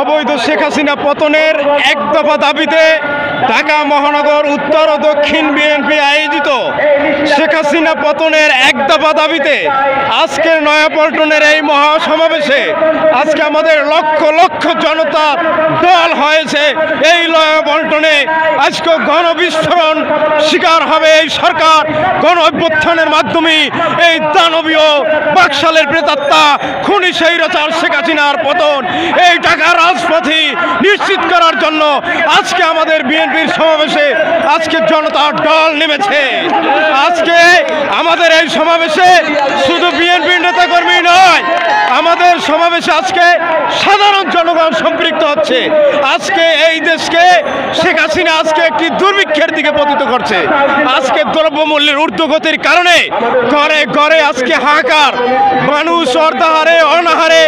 অবৈধ শেখ হাসিনা পতনের এক দফা দাবিতে ঢাকা মহানগর উত্তর ও দক্ষিণ বিএনপি আয়োজিত শেখ হাসিনা পতনের এক দফা দাবিতে আজকের নয়াপল্টনের এই মহাসমাবেশে আজকে আমাদের লক্ষ লক্ষ জনতা দল হয়েছে এই নয়াপল্টনে। আজকে গণবিস্ফোরণ শিকার হবে এই সরকার। গণ অভ্যুত্থানের মাধ্যমে এই দানবীয় বাকশালের প্রেতাত্মা খুনি স্বৈরাচার শেখ হাসিনার পতন। এই টাকা রাজপথে নিশ্চিত করার জন্য আজকে আমাদের বিএনপির সমাবেশে আজকে জনতার দল নেমেছে। আজকে আমাদের এই সমাবেশে শুধু বিএনপির নেতাকর্মী নয়, আমাদের সমাবেশে আজকে সাধারণ জনগণ সম্পৃক্ত হচ্ছে। আজকে এই দেশকে শেখ হাসিনা আজকে একটি দুর্ভিক্ষের দিকে পতিত করছে। আজকে দ্রব্যমূল্যের ঊর্ধ্বগতির কারণে ঘরে ঘরে আজকে হাহাকার, মানুষ অর্ধাহারে, অনাহারে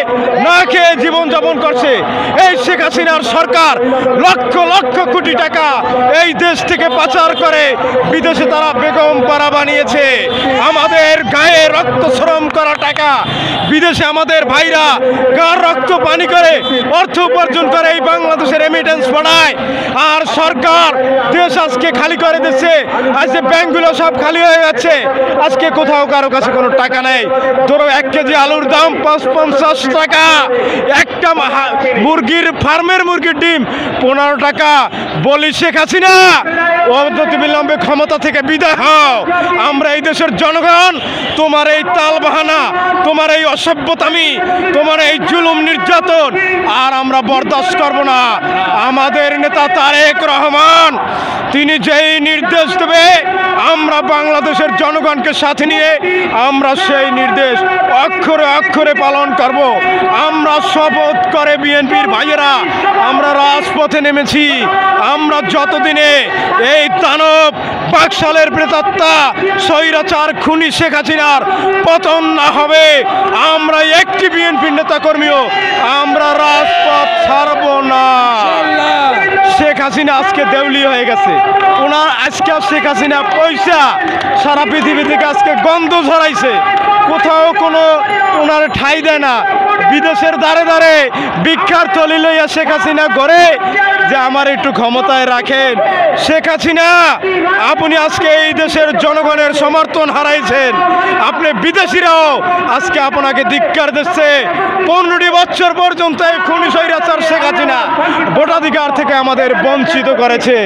না খেয়ে জীবনযাপন করছে। এই শেখ হাসিনার সরকার লক্ষ লক্ষ কোটি টাকা এই দেশ থেকে পাচার করে, বিদেশে তারা বেগম পাড়া বানিয়েছে। আমাদের গায়ে রক্ত শ্রম করা টাকা। বিদেশে আমাদের ভাইরা গার রক্ত পানি করে অর্থ উপার্জন করে এই বাংলাদেশের রেমিটেন্স পাঠায় আর সরকার দেশ আজকে খালি করে দিচ্ছে। আজকে ব্যাংকগুলো সব খালি হয়ে যাচ্ছে। আজকে কোথাও কারও কাছে কোনো টাকা নেই। ধরো এক কেজি আলুর দাম পাঁচ পঞ্চাশ টাকা। একটা মুরগির ফার্মের মুরগির ডিম পনেরো টাকা। বলি শেখ হাসিনা অবদতি বিলম্বে ক্ষমতা থেকে বিদায় হও। আমরা এই দেশের জনগণ, তোমার এই তাল বাহানা তোমার এই অসভ্যতামি, তোমার এই জুলুম নির্যাতন, আর আমরা বরদাস্ত করব না। আমাদের নেতা তারেক রহমান, তিনি যেই নির্দেশ দেবে আমরা বাংলাদেশের জনগণকে সাথে নিয়ে আমরা সেই নির্দেশ অক্ষরে অক্ষরে পালন করব। আমরা শপথ করে বিএনপির ভাইয়েরা, আমরা রাজপথে নেমেছি। আমরা যতদিনে এই দানব বাকশালের প্রেতাত্মা স্বৈরাচার খুনি শেখ হাসিনার পতন না হবে, আমরা একটি বিএনপির নেতাকর্মীও আমরা রাজপথ ছাড়ব। হাসিনা আজকে দেউলি হয়ে গেছে। ওনার আজকে শেখ হাসিনা পয়সা সারা পৃথিবী থেকে আজকে গন্ধ ছড়াইছে। কোথাও কোনো ওনার ঠাই দেয় না। বিদেশের দ্বারে দ্বারে ভিক্ষার তলি লইয়া শেখ হাসিনা করে যে আমার একটু ক্ষমতায় রাখেন। শেখ হাসিনা, আপনি আজকে এই দেশের জনগণের সমর্থন হারাইছেন। আপনি বিদেশিরাও আজকে আপনাকে ধিক্কার দিচ্ছে। পনেরোটি বছর পর্যন্ত এই খুনি স্বৈরাচার শেখ হাসিনা ভোটাধিকার থেকে আমাদের বঞ্চিত করেছে।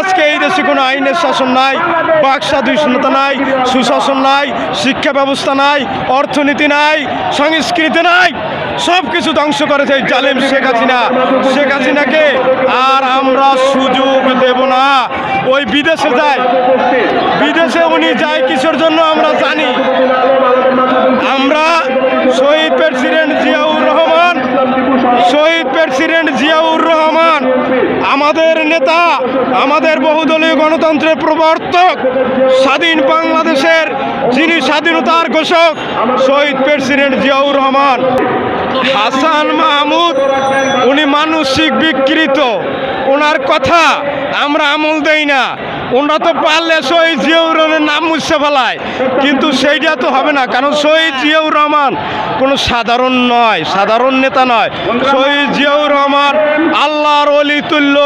আজকে এই দেশে কোনো আইনের শাসন নাই, বাক স্বাধীনতা নাই, সুশাসন নাই, শিক্ষা ব্যবস্থা নাই, অর্থনীতি নাই, সংস্কৃতি নাই। সব কিছু ধ্বংস করেছে জালেম শেখ হাসিনা। শেখ হাসিনাকে আর আমরা সুযোগ দেব না। ওই বিদেশে যায়। বিদেশে উনি যায় কিসের জন্য আমরা জানি। আমরা শহীদ প্রেসিডেন্ট জিয়াউর রহমান, শহীদ প্রেসিডেন্ট জিয়াউর রহমান, আমাদের নেতা, আমাদের বহুদলীয় গণতন্ত্রের প্রবর্তক, স্বাধীন বাংলাদেশের যিনি স্বাধীনতার ঘোষক, শহীদ প্রেসিডেন্ট জিয়াউর রহমান। হাসান মাহমুদ, উনি মানসিক বিকৃত। ওনার কথা আমরা আমল দেই না। ওনারা তো পারলে শহীদ জিয়াউর রহমানের নাম মুছে ফেলায়। কিন্তু সেইটা তো হবে না, কারণ শহীদ জিয়াউর রহমান কোনো সাধারণ নয়, সাধারণ নেতা নয়। শহীদ জিয়াউর রহমান আল্লাহর অলি তুল্য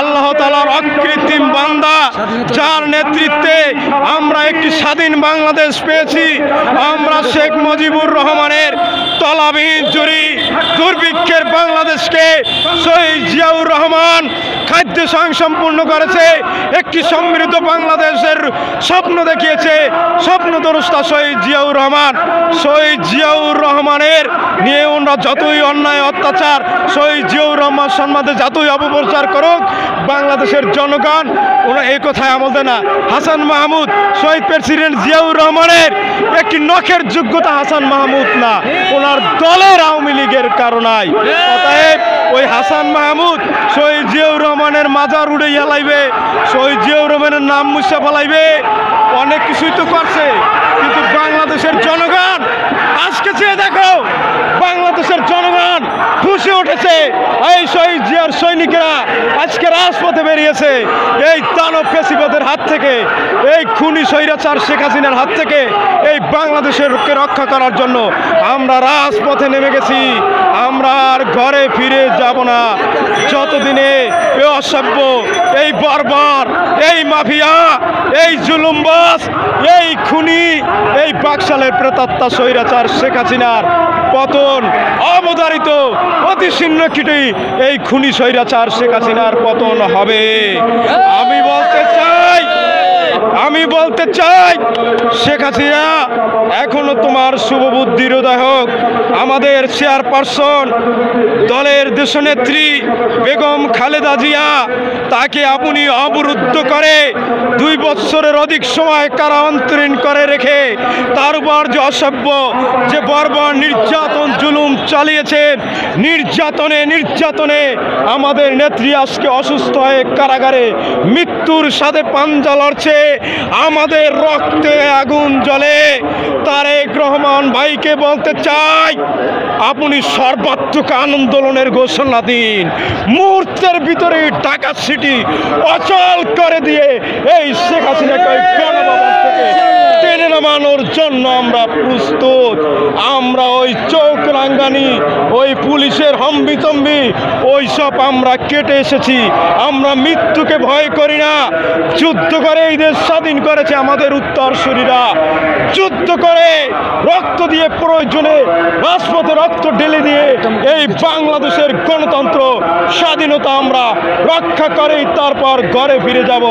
আল্লাহ তালার অকৃত্রিম বান্দা। যার নেতৃত্বে আমরা একটি স্বাধীন বাংলাদেশ পেয়েছি। আমরা শেখ মুজিবুর রহমানের তলাবিহীন চুরি দুর্ভিক্ষের বাংলাদেশকে শহীদ জিয়াউর রহমান খাদ্য স্বয়ং সম্পূর্ণ করেছে। একটি সমৃদ্ধ বাংলাদেশের স্বপ্ন দেখিয়েছে। স্বপ্ন দরস্তা শহীদ জিয়াউর রহমান। শহীদ জিয়াউর রহমানের নিয়ে ওনারা যতই অন্যায়, অত্যাচার, শহীদ জিয়াউর রহমান সম্বন্ধে যতই অপপ্রচার করুক, বাংলাদেশের জনগণ ওরা এই কথায় আমল দেয় না। হাসান মাহমুদ, শহীদ প্রেসিডেন্ট জিয়াউর রহমানের একটি নখের যোগ্যতা হাসান মাহমুদ না। ওনার দলের আওয়ামী লীগের কারণাই। অতএব ওই হাসান মাহমুদ শহীদ জিয়াউর রহমানের মাজার উড়ে হেলাইবে শহীদ জিয়াউর রহমানের নাম মুছে ফেলাইবে অনেক কিছুই তো করছে, কিন্তু বাংলাদেশের জনগণ, আজকে চেয়ে দেখো খুশি উঠেছে। এই শহীদ জিয়ার সৈনিকেরা আজকে রাজপথে বেরিয়েছে। এই দানব পেশিবাদের হাত থেকে, এই খুনি স্বৈরাচার শেখ হাসিনার হাত থেকে এই বাংলাদেশের রক্ষা করার জন্য আমরা রাজপথে নেমে গেছি। আমরা আর ঘরে ফিরে যাব না। যতদিনে এই অসভ্য, এই বর্বর, এই মাফিয়া, এই জুলুমবাস এই খুনি, এই বাকশালের প্রেতাত্মা স্বৈরাচার শেখ হাসিনার পতন অবধারিত অতি শীঘ্রকৃতি এই খুনি স্বৈরাচার শেখ হাসিনার পতন হবে। আমি বলতে চাই আমি বলতে চাই, শেখ হাসিনা এখনও তোমার শুভ বুদ্ধির উদয় হোক আমাদের চেয়ারপারসন দলের দেশনেত্রী বেগম খালেদা জিয়া, তাকে আপনি অবরুদ্ধ করে দুই বছরের অধিক সময় কারা অন্তরীণ করে রেখে, তার উপর যে অসভ্য, যে বর্বর নির্যাতন জুলুম চালিয়েছেন নির্যাতনে নির্যাতনে আমাদের নেত্রী আজকে অসুস্থ হয়ে কারাগারে মৃত্যুর সাথে পাঞ্জা লড়ছে। আমাদের রক্তে আগুন জ্বলে। তারেক রহমান ভাইকে বলতে চাই, আপনি সর্বাত্মক আন্দোলনের ঘোষণা দিন। মুহূর্তের ভিতরে ঢাকা সিটি অচল করে দিয়ে এই শেখ হাসিনাকে টেনে নামানোর জন্য আমরা প্রস্তুত। আমরা ওই চৌক রাঙ্গানি ওই পুলিশের হম্বিতম্বি ওই সব আমরা কেটে এসেছি। আমরা মৃত্যুকে ভয় করি না। যুদ্ধ করে এই দেশ স্বাধীন করেছে আমাদের উত্তরসূরিরা। যুদ্ধ করে রক্ত দিয়ে প্রয়োজনে রাজপথে রক্ত ঢেলে দিয়ে এই বাংলাদেশের গণতন্ত্র স্বাধীনতা আমরা রক্ষা করেই তারপর ঘরে ফিরে যাব।